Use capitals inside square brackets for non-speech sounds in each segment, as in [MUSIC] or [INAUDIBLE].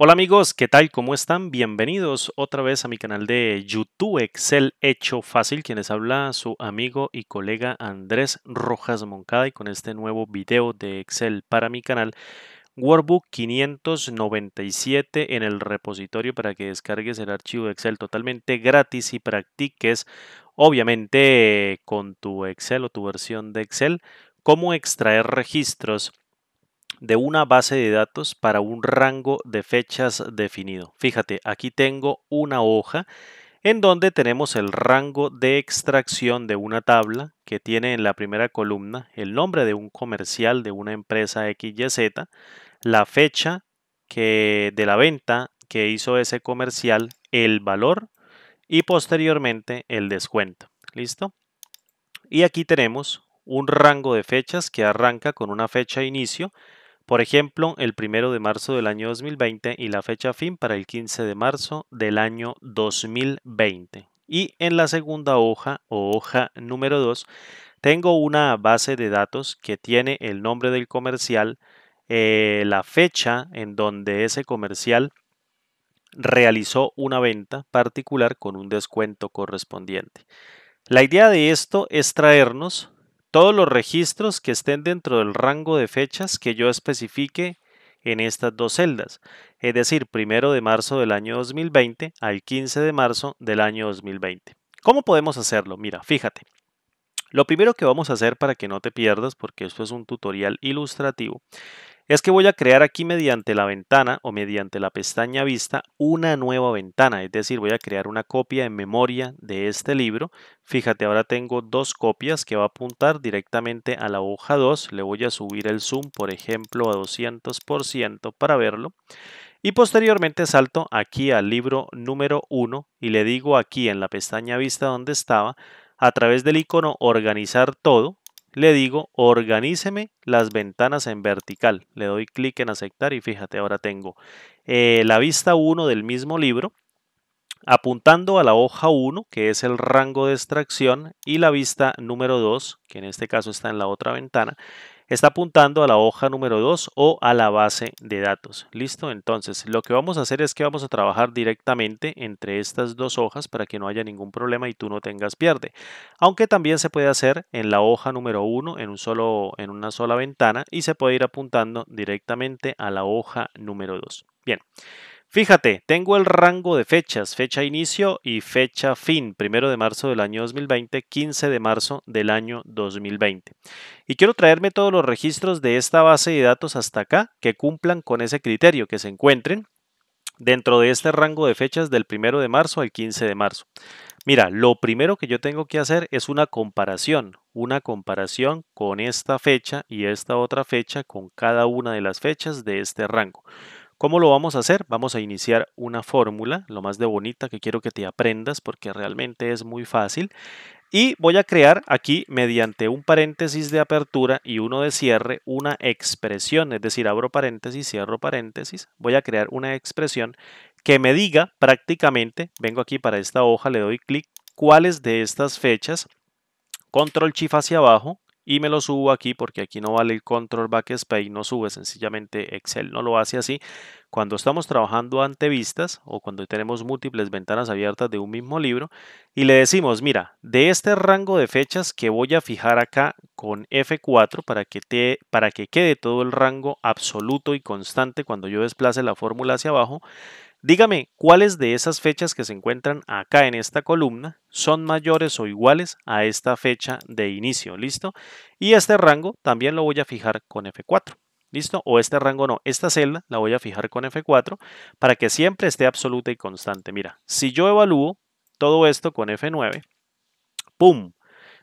Hola amigos, ¿qué tal? ¿Cómo están? Bienvenidos otra vez a mi canal de YouTube Excel Hecho Fácil, quienes habla su amigo y colega Andrés Rojas Moncada y con este nuevo video de Excel para mi canal Workbook 597 en el repositorio para que descargues el archivo de Excel totalmente gratis y practiques obviamente con tu Excel o tu versión de Excel cómo extraer registros de una base de datos para un rango de fechas definido. Fíjate, aquí tengo una hoja en donde tenemos el rango de extracción de una tabla que tiene en la primera columna el nombre de un comercial de una empresa XYZ, la fecha que de la venta que hizo ese comercial, el valor y posteriormente el descuento. ¿Listo? Y aquí tenemos un rango de fechas que arranca con una fecha inicio por ejemplo, el primero de marzo del año 2020 y la fecha fin para el 15 de marzo del año 2020. Y en la segunda hoja o hoja número 2 tengo una base de datos que tiene el nombre del comercial, eh, la fecha en donde ese comercial realizó una venta particular con un descuento correspondiente. La idea de esto es traernos todos los registros que estén dentro del rango de fechas que yo especifique en estas dos celdas, es decir, primero de marzo del año 2020 al 15 de marzo del año 2020. ¿Cómo podemos hacerlo? Mira, fíjate. Lo primero que vamos a hacer para que no te pierdas, porque esto es un tutorial ilustrativo, es que voy a crear aquí mediante la ventana o mediante la pestaña vista una nueva ventana, es decir, voy a crear una copia en memoria de este libro. Fíjate, ahora tengo dos copias que va a apuntar directamente a la hoja 2. Le voy a subir el zoom, por ejemplo, a 200% para verlo. Y posteriormente salto aquí al libro número 1 y le digo aquí en la pestaña vista donde estaba, a través del icono organizar todo, le digo organíceme las ventanas en vertical. Le doy clic en aceptar y fíjate, ahora tengo eh, la vista 1 del mismo libro apuntando a la hoja 1, que es el rango de extracción, y la vista número 2, que en este caso está en la otra ventana, está apuntando a la hoja número 2 o a la base de datos. ¿Listo? Entonces, lo que vamos a hacer es que vamos a trabajar directamente entre estas dos hojas para que no haya ningún problema y tú no tengas pierde. Aunque también se puede hacer en la hoja número 1 en, un solo, en una sola ventana y se puede ir apuntando directamente a la hoja número 2. Bien. Fíjate, tengo el rango de fechas, fecha inicio y fecha fin, primero de marzo del año 2020, 15 de marzo del año 2020. Y quiero traerme todos los registros de esta base de datos hasta acá que cumplan con ese criterio, que se encuentren dentro de este rango de fechas del primero de marzo al 15 de marzo. Mira, lo primero que yo tengo que hacer es una comparación, una comparación con esta fecha y esta otra fecha con cada una de las fechas de este rango. ¿Cómo lo vamos a hacer? Vamos a iniciar una fórmula, lo más de bonita que quiero que te aprendas porque realmente es muy fácil. Y voy a crear aquí mediante un paréntesis de apertura y uno de cierre una expresión, es decir, abro paréntesis, cierro paréntesis. Voy a crear una expresión que me diga prácticamente, vengo aquí para esta hoja, le doy clic, cuáles de estas fechas, control shift hacia abajo, y me lo subo aquí porque aquí no vale el control backspace, no sube sencillamente Excel, no lo hace así. Cuando estamos trabajando ante vistas o cuando tenemos múltiples ventanas abiertas de un mismo libro y le decimos, mira, de este rango de fechas que voy a fijar acá con F4 para que, te, para que quede todo el rango absoluto y constante cuando yo desplace la fórmula hacia abajo, Dígame cuáles de esas fechas que se encuentran acá en esta columna son mayores o iguales a esta fecha de inicio, ¿listo? Y este rango también lo voy a fijar con F4, ¿listo? O este rango no, esta celda la voy a fijar con F4 para que siempre esté absoluta y constante. Mira, si yo evalúo todo esto con F9, ¡pum!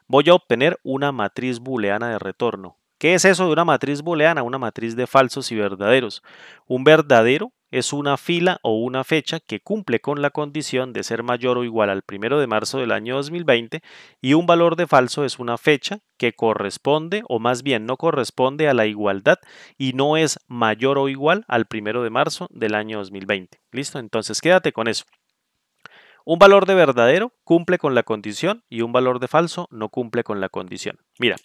Voy a obtener una matriz booleana de retorno. ¿Qué es eso de una matriz booleana? Una matriz de falsos y verdaderos. Un verdadero es una fila o una fecha que cumple con la condición de ser mayor o igual al primero de marzo del año 2020 y un valor de falso es una fecha que corresponde o más bien no corresponde a la igualdad y no es mayor o igual al primero de marzo del año 2020. ¿Listo? Entonces quédate con eso. Un valor de verdadero cumple con la condición y un valor de falso no cumple con la condición. Mira,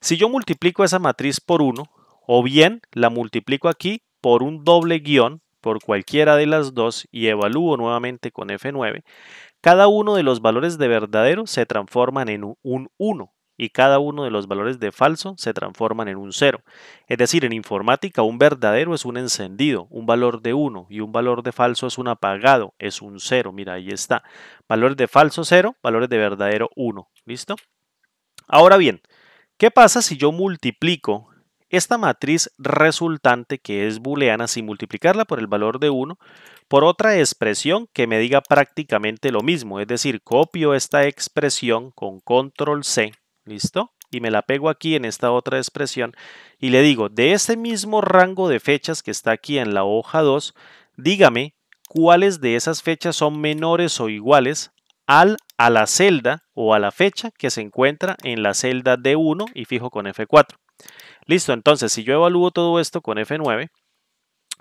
si yo multiplico esa matriz por 1 o bien la multiplico aquí por un doble guion por cualquiera de las dos y evalúo nuevamente con F9, cada uno de los valores de verdadero se transforman en un 1 y cada uno de los valores de falso se transforman en un 0. Es decir, en informática un verdadero es un encendido, un valor de 1 y un valor de falso es un apagado, es un 0. Mira, ahí está. Valores de falso 0, valores de verdadero 1. ¿Listo? Ahora bien, ¿qué pasa si yo multiplico esta matriz resultante que es booleana sin multiplicarla por el valor de 1 por otra expresión que me diga prácticamente lo mismo, es decir, copio esta expresión con control C, ¿listo? Y me la pego aquí en esta otra expresión y le digo, de ese mismo rango de fechas que está aquí en la hoja 2, dígame cuáles de esas fechas son menores o iguales al, a la celda o a la fecha que se encuentra en la celda D1 y fijo con F4. Listo, entonces si yo evalúo todo esto con F9,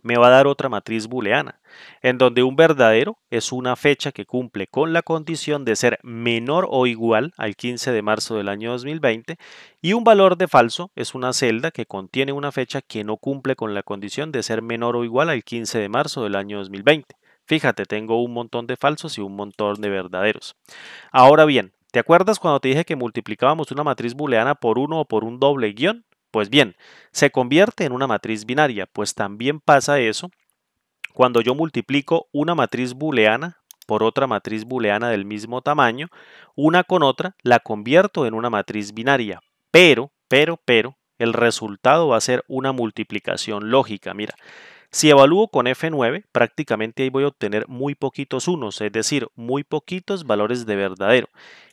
me va a dar otra matriz booleana, en donde un verdadero es una fecha que cumple con la condición de ser menor o igual al 15 de marzo del año 2020 y un valor de falso es una celda que contiene una fecha que no cumple con la condición de ser menor o igual al 15 de marzo del año 2020. Fíjate, tengo un montón de falsos y un montón de verdaderos. Ahora bien, ¿te acuerdas cuando te dije que multiplicábamos una matriz booleana por uno o por un doble guion? Pues bien, se convierte en una matriz binaria, pues también pasa eso cuando yo multiplico una matriz booleana por otra matriz booleana del mismo tamaño, una con otra, la convierto en una matriz binaria. Pero, pero, pero, el resultado va a ser una multiplicación lógica. Mira, si evalúo con F9, prácticamente ahí voy a obtener muy poquitos unos, es decir, muy poquitos valores de verdadero.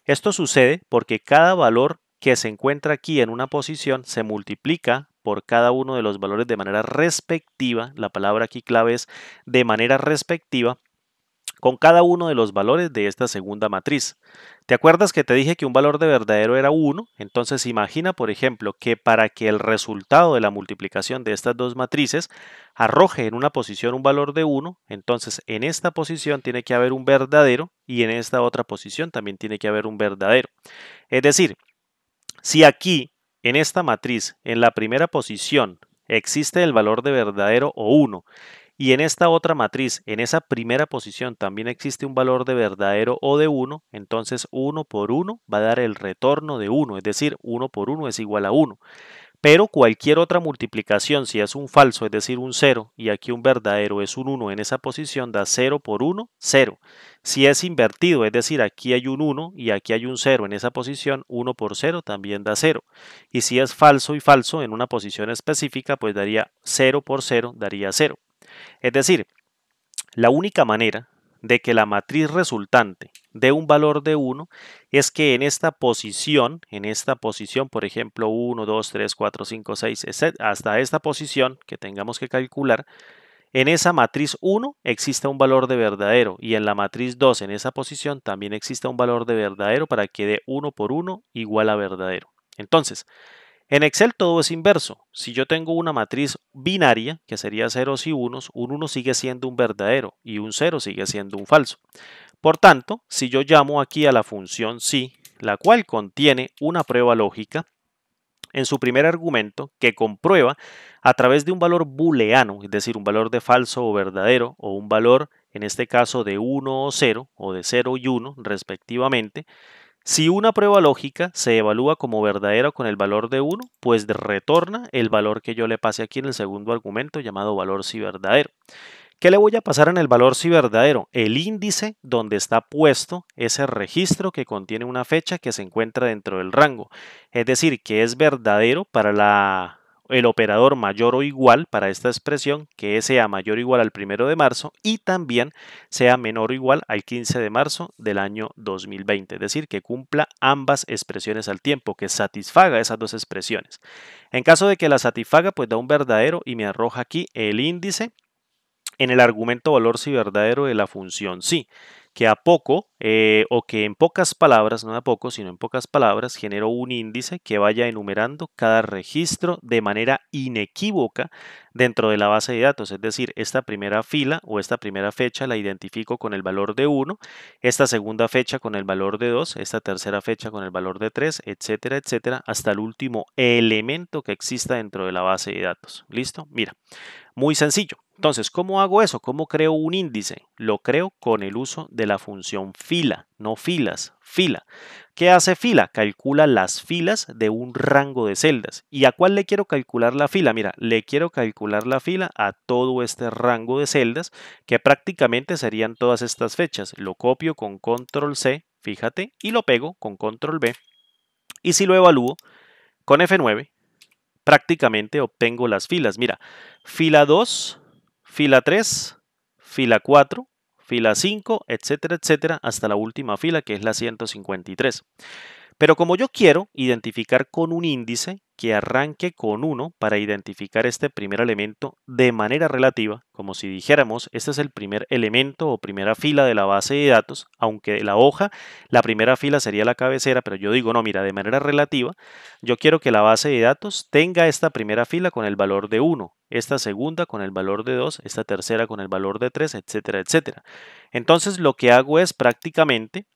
Esto sucede porque cada valor que se encuentra aquí en una posición se multiplica por cada uno de los valores de manera respectiva, la palabra aquí clave es de manera respectiva, con cada uno de los valores de esta segunda matriz. ¿Te acuerdas que te dije que un valor de verdadero era 1? Entonces imagina, por ejemplo, que para que el resultado de la multiplicación de estas dos matrices arroje en una posición un valor de 1, entonces en esta posición tiene que haber un verdadero y en esta otra posición también tiene que haber un verdadero. Es decir, si aquí, en esta matriz, en la primera posición, existe el valor de verdadero o 1, y en esta otra matriz, en esa primera posición, también existe un valor de verdadero o de 1, entonces 1 por 1 va a dar el retorno de 1, es decir, 1 por 1 es igual a 1 pero cualquier otra multiplicación, si es un falso, es decir, un 0, y aquí un verdadero es un 1 en esa posición, da 0 por 1, 0. Si es invertido, es decir, aquí hay un 1 y aquí hay un 0 en esa posición, 1 por 0 también da 0. Y si es falso y falso en una posición específica, pues daría 0 por 0, daría 0. Es decir, la única manera de que la matriz resultante dé un valor de 1 es que en esta posición, en esta posición, por ejemplo, 1, 2, 3, 4, 5, 6, hasta esta posición que tengamos que calcular, en esa matriz 1 existe un valor de verdadero y en la matriz 2 en esa posición también existe un valor de verdadero para que dé 1 por 1 igual a verdadero. Entonces, en Excel todo es inverso. Si yo tengo una matriz binaria, que sería ceros y unos, un 1 sigue siendo un verdadero y un 0 sigue siendo un falso. Por tanto, si yo llamo aquí a la función si, la cual contiene una prueba lógica, en su primer argumento que comprueba a través de un valor booleano, es decir, un valor de falso o verdadero, o un valor, en este caso, de 1 o 0, o de 0 y 1, respectivamente, si una prueba lógica se evalúa como verdadera con el valor de 1, pues retorna el valor que yo le pase aquí en el segundo argumento llamado valor si verdadero. ¿Qué le voy a pasar en el valor si verdadero? El índice donde está puesto ese registro que contiene una fecha que se encuentra dentro del rango. Es decir, que es verdadero para la el operador mayor o igual para esta expresión que sea mayor o igual al primero de marzo y también sea menor o igual al 15 de marzo del año 2020, es decir, que cumpla ambas expresiones al tiempo, que satisfaga esas dos expresiones. En caso de que la satisfaga, pues da un verdadero y me arroja aquí el índice en el argumento valor si verdadero de la función sí que a poco eh, o que en pocas palabras, no a poco, sino en pocas palabras, genero un índice que vaya enumerando cada registro de manera inequívoca dentro de la base de datos. Es decir, esta primera fila o esta primera fecha la identifico con el valor de 1, esta segunda fecha con el valor de 2, esta tercera fecha con el valor de 3, etcétera, etcétera, hasta el último elemento que exista dentro de la base de datos. ¿Listo? Mira. Muy sencillo. Entonces, ¿cómo hago eso? ¿Cómo creo un índice? Lo creo con el uso de la función fila, no filas, fila. ¿Qué hace fila? Calcula las filas de un rango de celdas. ¿Y a cuál le quiero calcular la fila? Mira, le quiero calcular la fila a todo este rango de celdas que prácticamente serían todas estas fechas. Lo copio con control C, fíjate, y lo pego con control B. Y si lo evalúo con F9, prácticamente obtengo las filas. Mira, fila 2, fila 3, fila 4, fila 5, etcétera, etcétera, hasta la última fila que es la 153. Pero como yo quiero identificar con un índice que arranque con 1 para identificar este primer elemento de manera relativa, como si dijéramos, este es el primer elemento o primera fila de la base de datos, aunque la hoja, la primera fila sería la cabecera, pero yo digo, no, mira, de manera relativa, yo quiero que la base de datos tenga esta primera fila con el valor de 1, esta segunda con el valor de 2, esta tercera con el valor de 3, etcétera, etcétera. Entonces lo que hago es prácticamente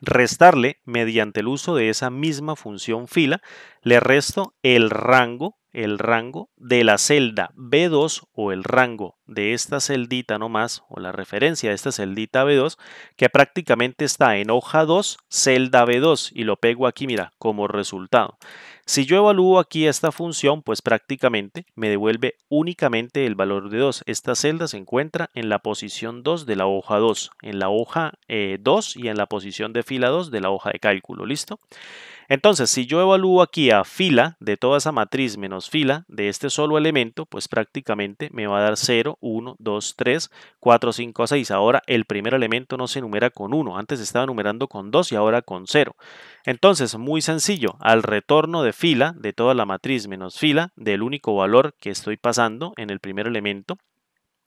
restarle mediante el uso de esa misma función fila, le resto el rango, el rango de la celda B2 o el rango de esta celdita nomás o la referencia de esta celdita B2 que prácticamente está en hoja 2, celda B2 y lo pego aquí, mira, como resultado. Si yo evalúo aquí esta función, pues prácticamente me devuelve únicamente el valor de 2. Esta celda se encuentra en la posición 2 de la hoja 2, en la hoja 2 eh, y en la posición de fila 2 de la hoja de cálculo, ¿listo? Entonces, si yo evalúo aquí a fila de toda esa matriz menos fila de este solo elemento, pues prácticamente me va a dar 0, 1, 2, 3, 4, 5, 6. Ahora el primer elemento no se numera con 1, antes estaba numerando con 2 y ahora con 0. Entonces, muy sencillo, al retorno de fila de toda la matriz menos fila del único valor que estoy pasando en el primer elemento,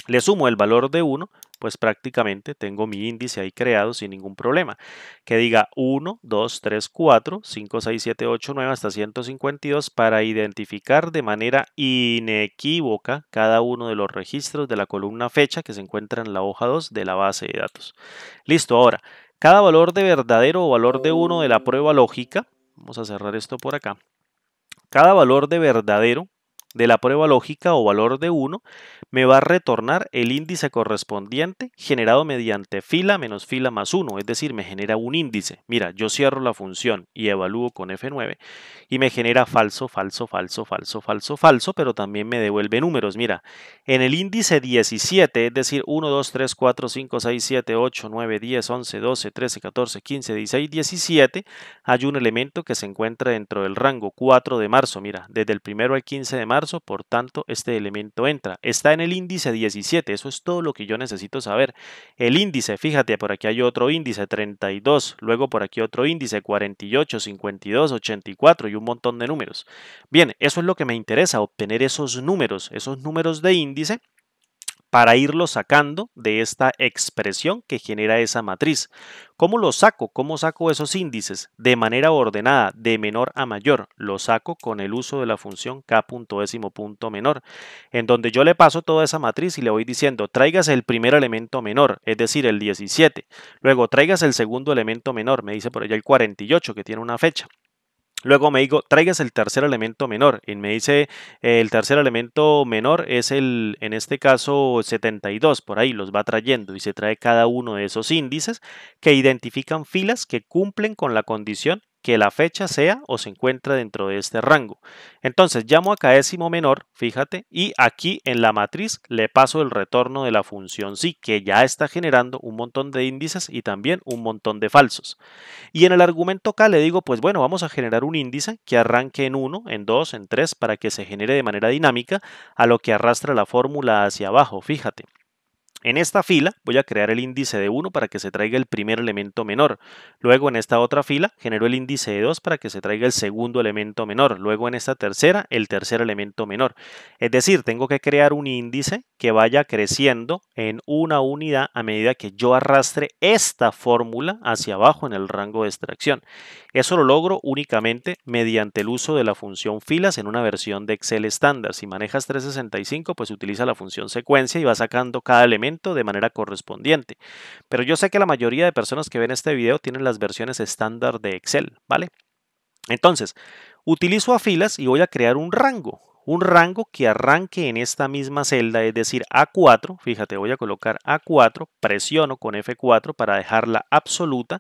le sumo el valor de 1, pues prácticamente tengo mi índice ahí creado sin ningún problema. Que diga 1, 2, 3, 4, 5, 6, 7, 8, 9 hasta 152 para identificar de manera inequívoca cada uno de los registros de la columna fecha que se encuentra en la hoja 2 de la base de datos. Listo, ahora, cada valor de verdadero o valor de 1 de la prueba lógica, vamos a cerrar esto por acá, cada valor de verdadero de la prueba lógica o valor de 1 me va a retornar el índice correspondiente generado mediante fila menos fila más 1, es decir, me genera un índice. Mira, yo cierro la función y evalúo con F9 y me genera falso, falso, falso, falso, falso, falso, pero también me devuelve números. Mira, en el índice 17, es decir, 1, 2, 3, 4, 5, 6, 7, 8, 9, 10, 11, 12, 13, 14, 15, 16, 17, hay un elemento que se encuentra dentro del rango 4 de marzo. Mira, desde el primero al 15 de marzo, por tanto, este elemento entra. Está en el índice 17. Eso es todo lo que yo necesito saber. El índice, fíjate, por aquí hay otro índice 32, luego por aquí otro índice 48, 52, 84 y un montón de números. Bien, eso es lo que me interesa, obtener esos números, esos números de índice para irlo sacando de esta expresión que genera esa matriz. ¿Cómo lo saco? ¿Cómo saco esos índices? De manera ordenada, de menor a mayor. Lo saco con el uso de la función k.menor, en donde yo le paso toda esa matriz y le voy diciendo, traigas el primer elemento menor, es decir, el 17. Luego, traigas el segundo elemento menor, me dice por allá el 48, que tiene una fecha. Luego me digo, traigas el tercer elemento menor. Y me dice, el tercer elemento menor es el, en este caso, 72. Por ahí los va trayendo y se trae cada uno de esos índices que identifican filas que cumplen con la condición que la fecha sea o se encuentra dentro de este rango. Entonces llamo a cada décimo menor, fíjate, y aquí en la matriz le paso el retorno de la función sí, que ya está generando un montón de índices y también un montón de falsos. Y en el argumento K le digo, pues bueno, vamos a generar un índice que arranque en 1, en 2, en 3, para que se genere de manera dinámica a lo que arrastra la fórmula hacia abajo, fíjate. En esta fila voy a crear el índice de 1 para que se traiga el primer elemento menor. Luego en esta otra fila genero el índice de 2 para que se traiga el segundo elemento menor. Luego en esta tercera el tercer elemento menor. Es decir, tengo que crear un índice que vaya creciendo en una unidad a medida que yo arrastre esta fórmula hacia abajo en el rango de extracción. Eso lo logro únicamente mediante el uso de la función filas en una versión de Excel estándar. Si manejas 365, pues utiliza la función secuencia y va sacando cada elemento de manera correspondiente. Pero yo sé que la mayoría de personas que ven este video tienen las versiones estándar de Excel, ¿vale? Entonces, utilizo a filas y voy a crear un rango un rango que arranque en esta misma celda, es decir, A4. Fíjate, voy a colocar A4, presiono con F4 para dejarla absoluta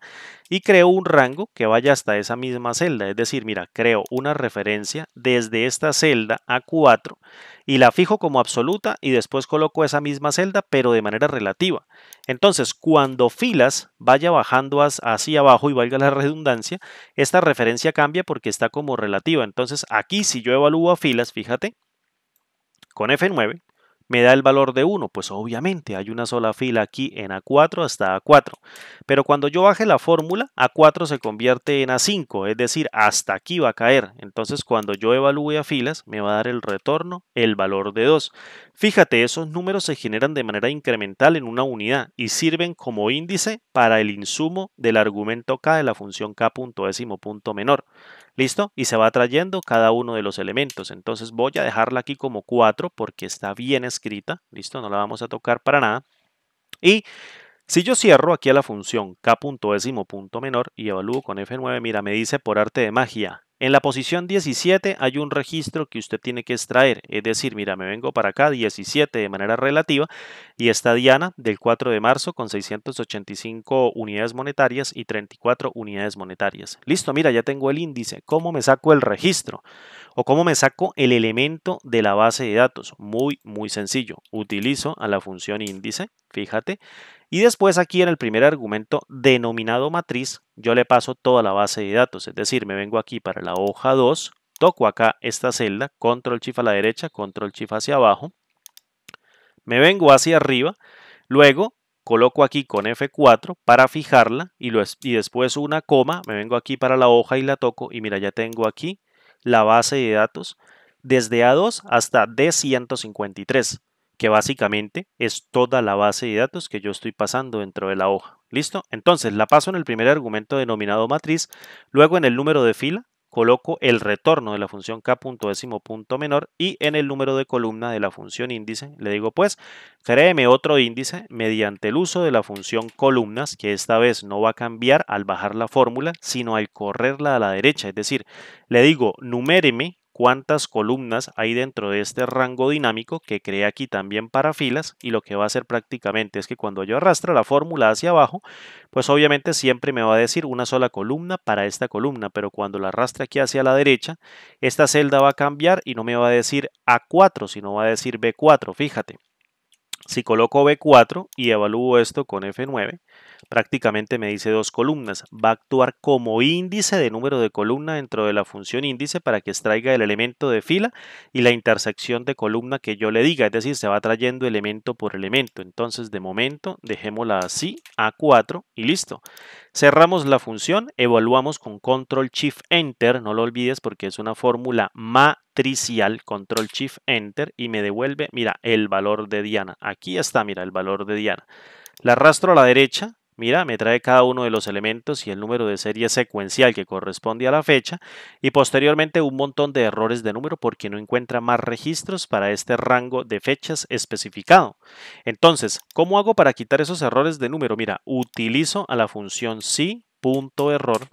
y creo un rango que vaya hasta esa misma celda. Es decir, mira, creo una referencia desde esta celda A4 y la fijo como absoluta y después coloco esa misma celda, pero de manera relativa. Entonces, cuando filas vaya bajando hacia abajo y valga la redundancia, esta referencia cambia porque está como relativa. Entonces, aquí si yo evalúo a filas, fíjate, con F9, me da el valor de 1. Pues obviamente hay una sola fila aquí en A4 hasta A4. Pero cuando yo baje la fórmula, A4 se convierte en A5, es decir, hasta aquí va a caer. Entonces cuando yo evalúe a filas, me va a dar el retorno, el valor de 2. Fíjate, esos números se generan de manera incremental en una unidad y sirven como índice para el insumo del argumento K de la función K punto décimo punto menor. ¿Listo? Y se va trayendo cada uno de los elementos. Entonces voy a dejarla aquí como 4 porque está bien escrita. ¿Listo? No la vamos a tocar para nada. Y si yo cierro aquí a la función k punto menor y evalúo con F9, mira, me dice por arte de magia en la posición 17 hay un registro que usted tiene que extraer, es decir, mira, me vengo para acá 17 de manera relativa y está Diana del 4 de marzo con 685 unidades monetarias y 34 unidades monetarias. Listo, mira, ya tengo el índice. ¿Cómo me saco el registro? ¿O cómo me saco el elemento de la base de datos? Muy, muy sencillo. Utilizo a la función índice, fíjate, y después aquí en el primer argumento denominado matriz, yo le paso toda la base de datos. Es decir, me vengo aquí para la hoja 2, toco acá esta celda, control shift a la derecha, control shift hacia abajo. Me vengo hacia arriba, luego coloco aquí con F4 para fijarla y, y después una coma, me vengo aquí para la hoja y la toco y mira, ya tengo aquí la base de datos desde A2 hasta D153 que básicamente es toda la base de datos que yo estoy pasando dentro de la hoja. ¿Listo? Entonces la paso en el primer argumento denominado matriz, luego en el número de fila coloco el retorno de la función k punto décimo punto menor y en el número de columna de la función índice le digo pues créeme otro índice mediante el uso de la función columnas que esta vez no va a cambiar al bajar la fórmula sino al correrla a la derecha es decir le digo numéreme cuántas columnas hay dentro de este rango dinámico que creé aquí también para filas y lo que va a hacer prácticamente es que cuando yo arrastre la fórmula hacia abajo, pues obviamente siempre me va a decir una sola columna para esta columna, pero cuando la arrastre aquí hacia la derecha, esta celda va a cambiar y no me va a decir A4, sino va a decir B4, fíjate. Si coloco B4 y evalúo esto con F9, prácticamente me dice dos columnas. Va a actuar como índice de número de columna dentro de la función índice para que extraiga el elemento de fila y la intersección de columna que yo le diga, es decir, se va trayendo elemento por elemento. Entonces, de momento, dejémosla así, A4 y listo. Cerramos la función, evaluamos con Control Shift Enter, no lo olvides porque es una fórmula matricial, Control Shift Enter y me devuelve, mira, el valor de Diana. Aquí está, mira, el valor de Diana. La arrastro a la derecha, Mira, me trae cada uno de los elementos y el número de serie secuencial que corresponde a la fecha y posteriormente un montón de errores de número porque no encuentra más registros para este rango de fechas especificado. Entonces, ¿cómo hago para quitar esos errores de número? Mira, utilizo a la función si.error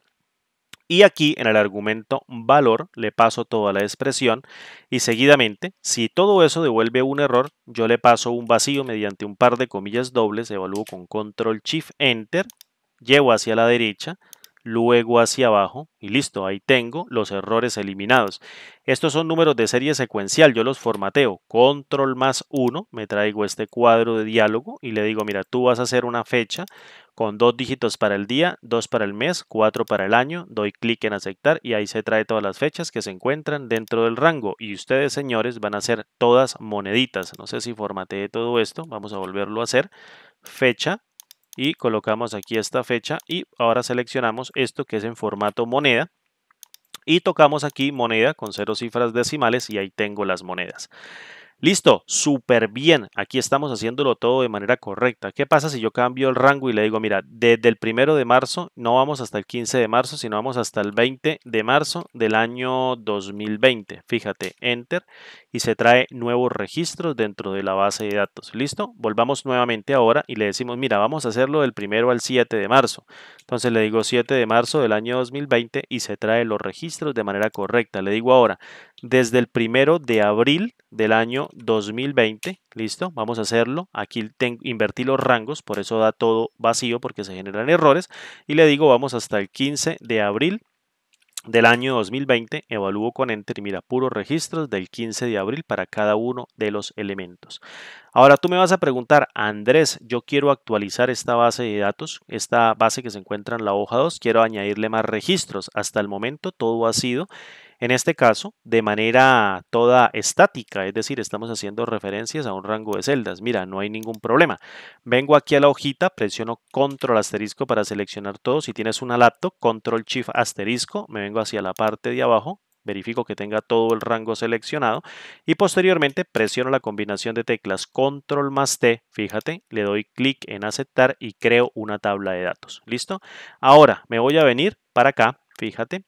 y aquí en el argumento valor le paso toda la expresión y seguidamente, si todo eso devuelve un error, yo le paso un vacío mediante un par de comillas dobles, evalúo con control shift enter, llevo hacia la derecha, luego hacia abajo y listo, ahí tengo los errores eliminados. Estos son números de serie secuencial, yo los formateo, control más 1, me traigo este cuadro de diálogo y le digo, mira, tú vas a hacer una fecha con dos dígitos para el día, dos para el mes, cuatro para el año, doy clic en aceptar y ahí se trae todas las fechas que se encuentran dentro del rango y ustedes señores van a hacer todas moneditas. No sé si formateé todo esto, vamos a volverlo a hacer. Fecha y colocamos aquí esta fecha y ahora seleccionamos esto que es en formato moneda y tocamos aquí moneda con cero cifras decimales y ahí tengo las monedas. Listo, súper bien. Aquí estamos haciéndolo todo de manera correcta. ¿Qué pasa si yo cambio el rango y le digo, mira, desde el primero de marzo no vamos hasta el 15 de marzo, sino vamos hasta el 20 de marzo del año 2020? Fíjate, enter y se trae nuevos registros dentro de la base de datos. ¿Listo? Volvamos nuevamente ahora y le decimos, mira, vamos a hacerlo del primero al 7 de marzo. Entonces le digo 7 de marzo del año 2020 y se trae los registros de manera correcta. Le digo ahora, desde el primero de abril del año 2020. Listo, vamos a hacerlo. Aquí invertí los rangos, por eso da todo vacío porque se generan errores. Y le digo, vamos hasta el 15 de abril del año 2020, evalúo con Enter y mira, puros registros del 15 de abril para cada uno de los elementos. Ahora tú me vas a preguntar, Andrés, yo quiero actualizar esta base de datos, esta base que se encuentra en la hoja 2, quiero añadirle más registros. Hasta el momento todo ha sido en este caso, de manera toda estática, es decir, estamos haciendo referencias a un rango de celdas. Mira, no hay ningún problema. Vengo aquí a la hojita, presiono control asterisco para seleccionar todo. Si tienes una laptop, control shift asterisco, me vengo hacia la parte de abajo, verifico que tenga todo el rango seleccionado y posteriormente presiono la combinación de teclas control más T, fíjate, le doy clic en aceptar y creo una tabla de datos. ¿Listo? Ahora me voy a venir para acá, fíjate,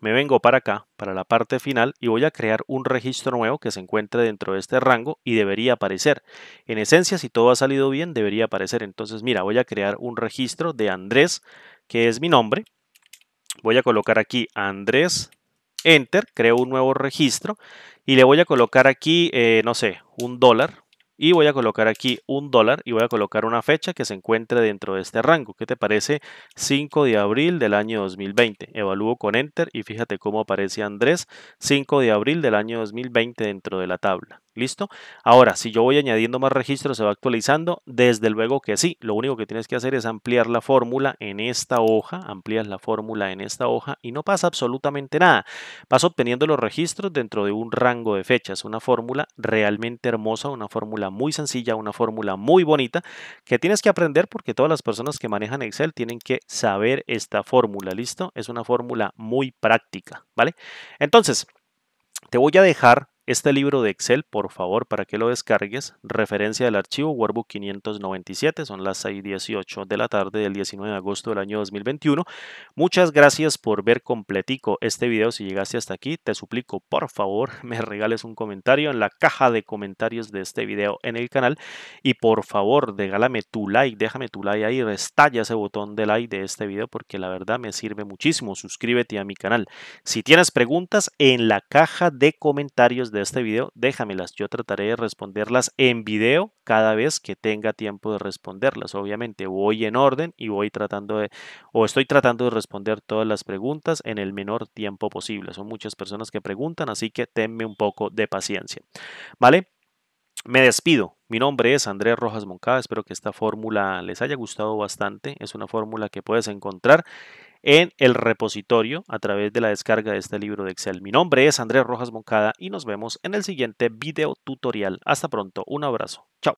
me vengo para acá, para la parte final, y voy a crear un registro nuevo que se encuentre dentro de este rango y debería aparecer. En esencia, si todo ha salido bien, debería aparecer. Entonces, mira, voy a crear un registro de Andrés, que es mi nombre. Voy a colocar aquí Andrés, Enter, creo un nuevo registro y le voy a colocar aquí, eh, no sé, un dólar, y voy a colocar aquí un dólar y voy a colocar una fecha que se encuentre dentro de este rango. ¿Qué te parece? 5 de abril del año 2020. Evalúo con Enter y fíjate cómo aparece Andrés 5 de abril del año 2020 dentro de la tabla. ¿Listo? Ahora, si yo voy añadiendo más registros, se va actualizando. Desde luego que sí. Lo único que tienes que hacer es ampliar la fórmula en esta hoja. Amplías la fórmula en esta hoja y no pasa absolutamente nada. Vas obteniendo los registros dentro de un rango de fechas. Una fórmula realmente hermosa, una fórmula muy sencilla, una fórmula muy bonita que tienes que aprender porque todas las personas que manejan Excel tienen que saber esta fórmula. ¿Listo? Es una fórmula muy práctica. ¿Vale? Entonces, te voy a dejar este libro de Excel, por favor, para que lo descargues, referencia del archivo Workbook 597, son las 6.18 de la tarde del 19 de agosto del año 2021. Muchas gracias por ver completico este video. Si llegaste hasta aquí, te suplico, por favor, [LAUGHS] me regales un comentario en la caja de comentarios de este video en el canal y por favor, regálame tu like, déjame tu like ahí, restalla ese botón de like de este video porque la verdad me sirve muchísimo. Suscríbete a mi canal. Si tienes preguntas, en la caja de comentarios de este video, déjamelas. Yo trataré de responderlas en video cada vez que tenga tiempo de responderlas. Obviamente voy en orden y voy tratando de, o estoy tratando de responder todas las preguntas en el menor tiempo posible. Son muchas personas que preguntan, así que tenme un poco de paciencia. ¿Vale? Me despido. Mi nombre es Andrés Rojas Moncada. Espero que esta fórmula les haya gustado bastante. Es una fórmula que puedes encontrar en el repositorio a través de la descarga de este libro de Excel. Mi nombre es Andrés Rojas Moncada y nos vemos en el siguiente video tutorial. Hasta pronto, un abrazo. Chao.